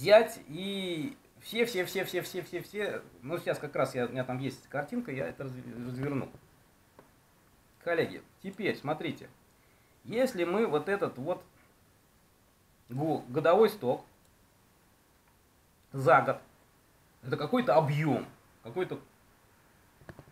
взять и все, все, все, все, все, все, все, ну сейчас как раз я, у меня там есть картинка, я это разверну. Коллеги, теперь смотрите, если мы вот этот вот годовой сток за год, это какой-то объем, какой-то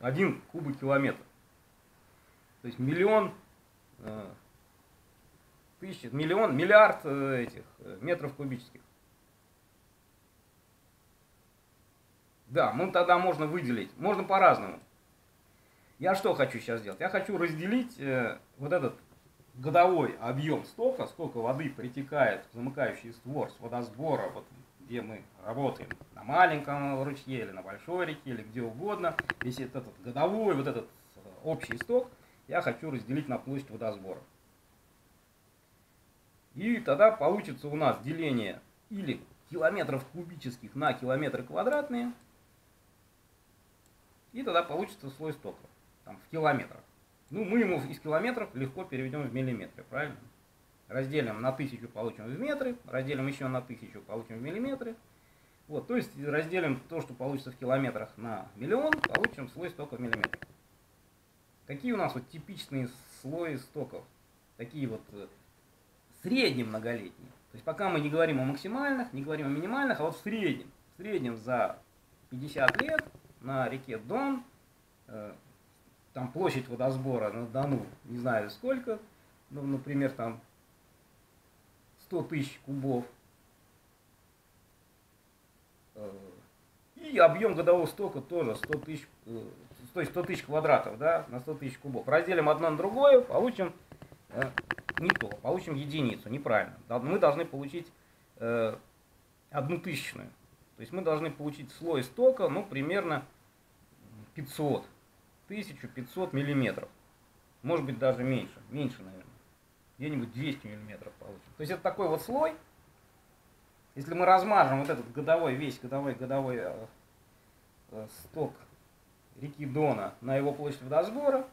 один кубик километр. То есть миллион, э, тысяч, миллион, миллиард э, этих э, метров кубических. Да, мы тогда можно выделить, можно по-разному. Я что хочу сейчас сделать? Я хочу разделить э, вот этот годовой объем стока, сколько воды притекает в замыкающий створ с водосбора, вот где мы работаем, на маленьком ручье или на большой реке, или где угодно, весь этот годовой, вот этот э, общий сток, я хочу разделить на площадь водосбора. И тогда получится у нас деление или километров кубических на километры квадратные, и тогда получится слой стока, там, в километрах. Ну, мы ему из километров легко переведем в миллиметры, правильно? Разделим на тысячу, получим в метры, разделим еще на тысячу, получим в миллиметры. Вот, то есть разделим то, что получится в километрах на миллион, получим слой стока в миллиметрах. Какие у нас вот типичные слои стоков? Такие вот э, среднем многолетние. То есть пока мы не говорим о максимальных, не говорим о минимальных, а вот в среднем. В среднем за 50 лет на реке Дон, э, там площадь водосбора на Дону, не знаю сколько, ну, например, там 100 тысяч кубов. Э, и объем годового стока тоже 100 тысяч, э, то есть 100 тысяч квадратов, да, на 100 тысяч кубов. Разделим одно на другое, получим не то, получим единицу, неправильно. Мы должны получить одну тысячную. То есть мы должны получить слой стока, ну, примерно 500, 1500 миллиметров. Может быть, даже меньше, меньше, наверное. Где-нибудь 200 миллиметров получим. То есть это такой вот слой. Если мы размажем вот этот годовой, весь годовой, годовой э, э, сток реки Дона на его площадь водосбора,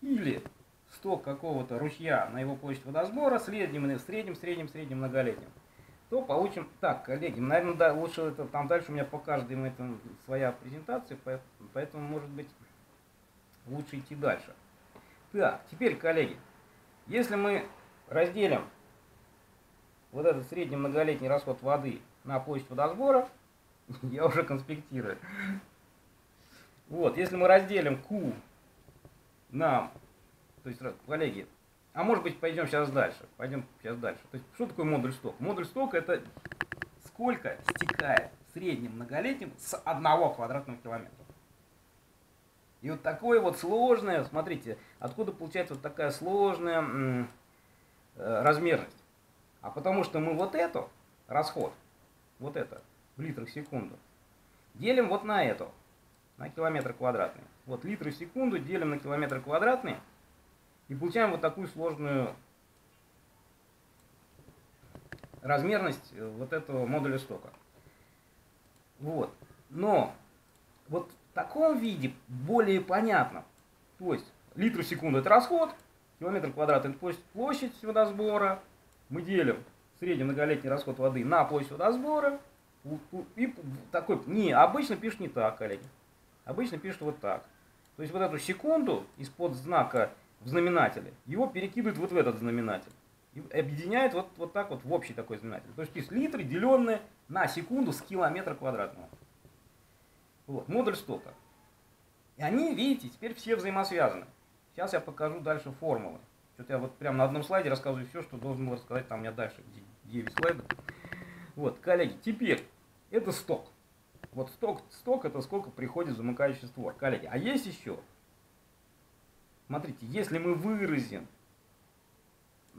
или сток какого-то ручья на его площадь водосбора, средним, средним, средним, средним многолетним, то получим... Так, коллеги, наверное, да, лучше это, там дальше у меня по каждому это своя презентация, поэтому, может быть, лучше идти дальше. Так, теперь, коллеги, если мы разделим вот этот средний многолетний расход воды на площадь водосбора, я уже конспектирую. Вот, если мы разделим Q на, то есть, коллеги, а может быть, пойдем сейчас дальше. Пойдем сейчас дальше. То есть, что такое модуль сток? Модуль сток это сколько стекает в среднем многолетнем с одного квадратного километра. И вот такое вот сложное, смотрите, откуда получается вот такая сложная э, размерность. А потому что мы вот эту, расход, вот это, в литрах в секунду, делим вот на эту, на километр квадратный. Вот литры в секунду делим на километр квадратный – и получаем вот такую сложную размерность э, вот этого модуля стока. Вот. Но вот в таком виде более понятно. То есть литр в секунду это расход, километр квадратный это площадь водосбора. Мы делим средний многолетний расход воды на площадь водосбора. И такой, не, обычно пишут не так, коллеги. Обычно пишут вот так. То есть вот эту секунду из-под знака в знаменателе, его перекидывают вот в этот знаменатель. И объединяет вот, вот так вот в общий такой знаменатель. То есть, есть литры, деленные на секунду с километра квадратного. Вот, модуль стока. И они, видите, теперь все взаимосвязаны. Сейчас я покажу дальше формулы. Что-то я вот прямо на одном слайде рассказываю все, что должен был рассказать там у меня дальше 9 слайдов. Вот, коллеги, теперь это сток. Вот сток, сток это сколько приходит замыкающий створ. Коллеги, а есть еще Смотрите, если мы выразим...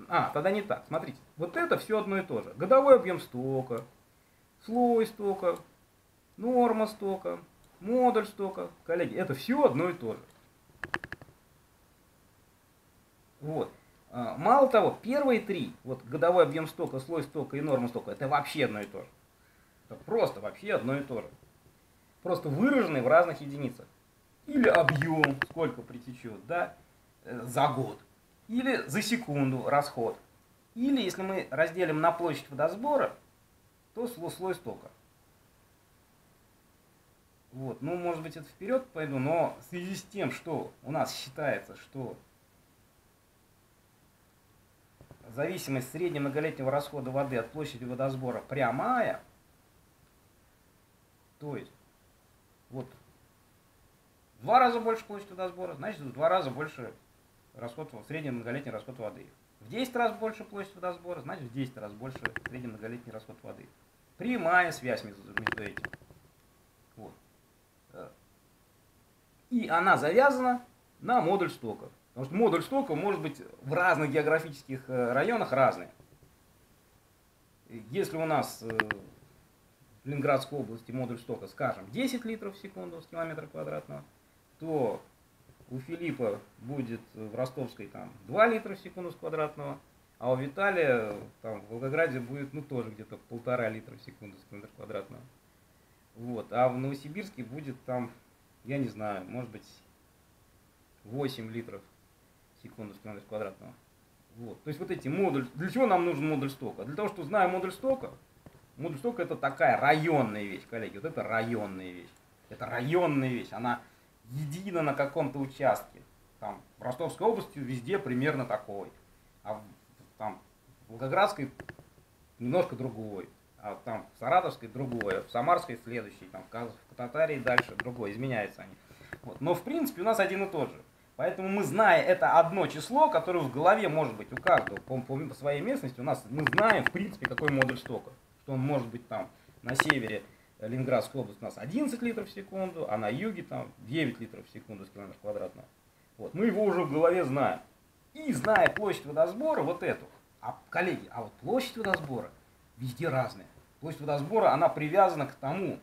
А, тогда не так. Смотрите, вот это все одно и то же. Годовой объем стока, слой стока, норма стока, модуль стока. Коллеги, это все одно и то же. Вот. А, мало того, первые три, вот годовой объем стока, слой стока и норма стока, это вообще одно и то же. Это просто вообще одно и то же. Просто выраженные в разных единицах. Или объем, сколько притечет, да, за год. Или за секунду расход. Или если мы разделим на площадь водосбора, то слой стока. Вот, ну, может быть, это вперед пойду, но в связи с тем, что у нас считается, что зависимость среднего многолетнего расхода воды от площади водосбора прямая, то есть вот два раза больше площадь водосбора, значит в два раза больше расход, средний многолетний расход воды. В 10 раз больше площадь водосбора, значит в 10 раз больше средний многолетний расход воды. Прямая связь между, между этим. Вот. Э, и она завязана на модуль стока. Потому что модуль стока может быть в разных географических э, районах разный. Если у нас э, в Ленинградской области модуль стока, скажем, 10 литров в секунду с километра квадратного, то у Филиппа будет в Ростовской там 2 литра в секунду с квадратного, а у Виталия там в Волгограде будет ну тоже где-то полтора литра в секунду с квадратного. Вот. А в Новосибирске будет там, я не знаю, может быть 8 литров в секунду с квадратного. Вот. То есть вот эти модуль. Для чего нам нужен модуль стока? Для того, что зная модуль стока, модуль стока это такая районная вещь, коллеги. Вот это районная вещь. Это районная вещь. Она едина на каком-то участке. Там в Ростовской области везде примерно такой. А там в Волгоградской немножко другой а там в Саратовской другое, в Самарской следующий, там в Татарии дальше другое, изменяются они. Вот. Но в принципе у нас один и тот же. Поэтому мы, зная это одно число, которое в голове может быть у каждого по, по, по своей местности, у нас мы знаем в принципе какой модуль стока. Что он может быть там на севере Ленинградской области у нас 11 литров в секунду, а на юге там 9 литров в секунду с километра квадратного. Вот. Мы его уже в голове знаем. И зная площадь водосбора, вот эту, а, коллеги, а вот площадь водосбора везде разная. Площадь водосбора, она привязана к тому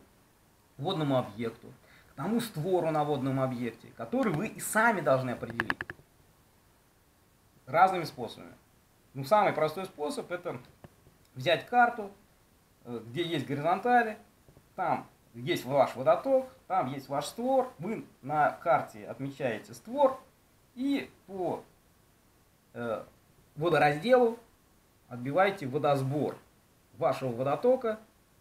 водному объекту, к тому створу на водном объекте, который вы и сами должны определить. Разными способами. Ну, самый простой способ это взять карту, э, где есть горизонтали, там есть ваш водоток, там есть ваш створ, вы на карте отмечаете створ и по э, водоразделу отбиваете водосбор вашего водотока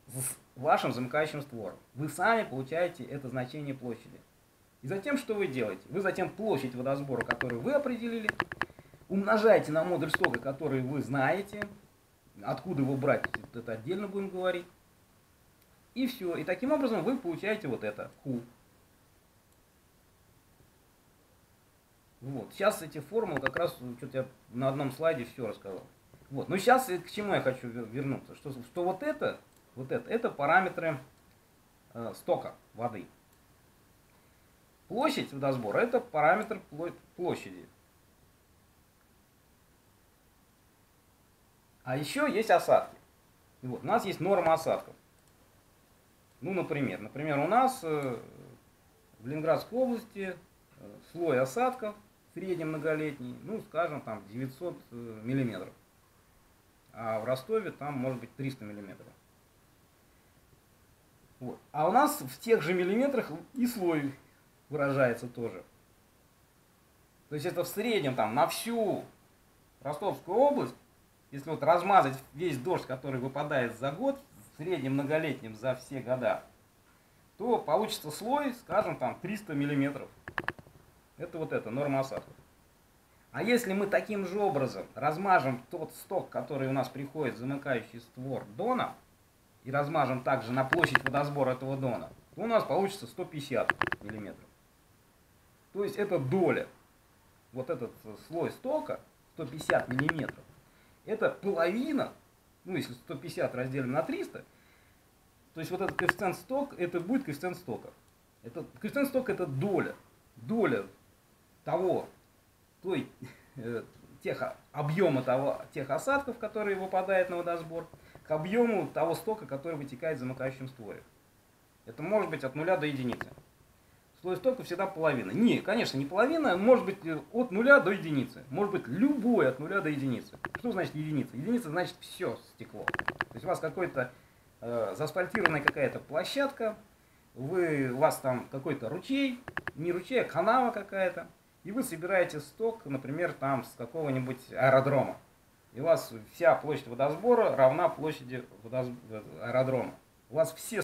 с вашим замыкающим створом. Вы сами получаете это значение площади. И затем что вы делаете? Вы затем площадь водосбора, которую вы определили, умножаете на модуль стока, который вы знаете. Откуда его брать, это отдельно будем говорить. И все. И таким образом вы получаете вот это, Q. Вот. Сейчас эти формулы как раз, что-то я на одном слайде все рассказал. Вот. Но сейчас к чему я хочу вернуться? Что, что вот это, вот это, это параметры э, стока воды. Площадь водосбора это параметр площади. А еще есть осадки. Вот, у нас есть норма осадков. Ну, например, например, у нас э, в Ленинградской области э, слой осадков средний многолетний, ну, скажем, там 900 э, миллиметров а в Ростове там может быть 300 миллиметров. Вот. А у нас в тех же миллиметрах и слой выражается тоже. То есть это в среднем там на всю Ростовскую область, если вот размазать весь дождь, который выпадает за год, среднем многолетнем за все года, то получится слой, скажем, там 300 миллиметров. Это вот это, норма осадков. А если мы таким же образом размажем тот сток, который у нас приходит замыкающий створ дона, и размажем также на площадь водосбора этого дона, то у нас получится 150 миллиметров. То есть это доля. Вот этот слой стока, 150 миллиметров, это половина, ну если 150 разделим на 300, то есть вот этот коэффициент сток, это будет коэффициент стока. Это, коэффициент стока это доля. Доля того той, э, тех, объема того, тех осадков, которые выпадают на водосбор, к объему того стока, который вытекает в замыкающем створе. Это может быть от нуля до единицы. Слой стока всегда половина. Не, конечно, не половина, может быть э, от нуля до единицы. Может быть любой от нуля до единицы. Что значит единица? Единица значит все стекло. То есть у вас какой-то э, заасфальтированная какая-то площадка, вы, у вас там какой-то ручей, не ручей, а канава какая-то и вы собираете сток, например, там с какого-нибудь аэродрома. и у вас вся площадь водосбора равна площади водос- аэродрома. У вас все